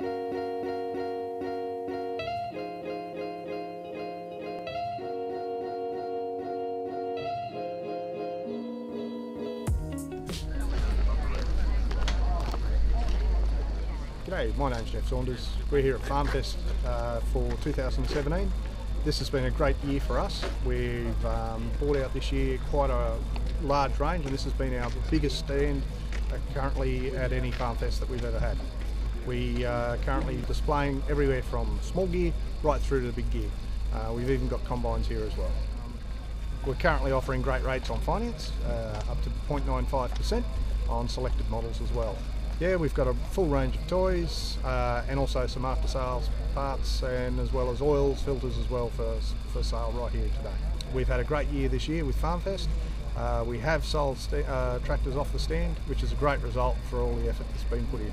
G'day, my name's Jeff Saunders. We're here at FarmFest uh, for 2017. This has been a great year for us. We've um, brought out this year quite a large range and this has been our biggest stand uh, currently at any FarmFest that we've ever had. We are currently displaying everywhere from small gear right through to the big gear. Uh, we've even got combines here as well. We're currently offering great rates on finance, uh, up to 0.95% on selected models as well. Yeah, we've got a full range of toys uh, and also some after sales parts and as well as oils, filters as well for, for sale right here today. We've had a great year this year with FarmFest. Uh, we have sold uh, tractors off the stand, which is a great result for all the effort that's been put in.